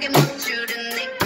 get more true than they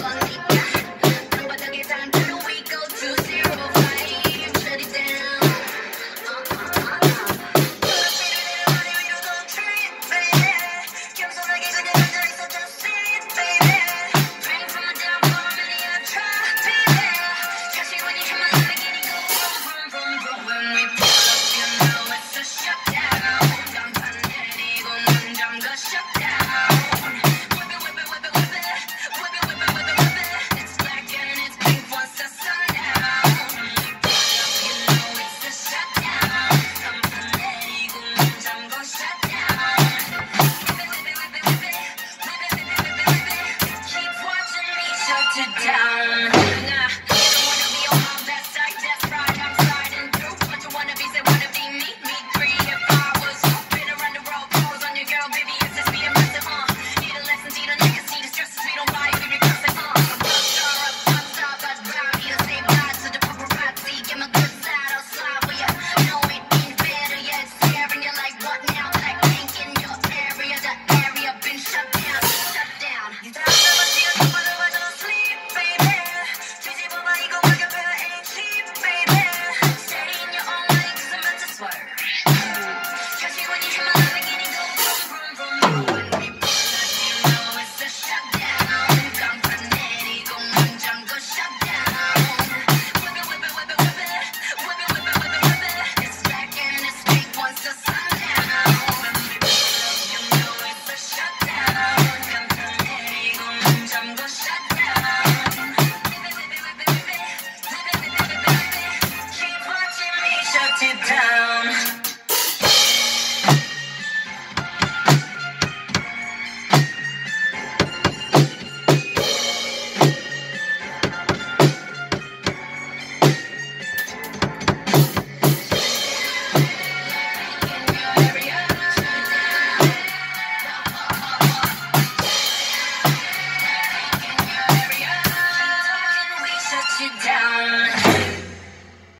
to down.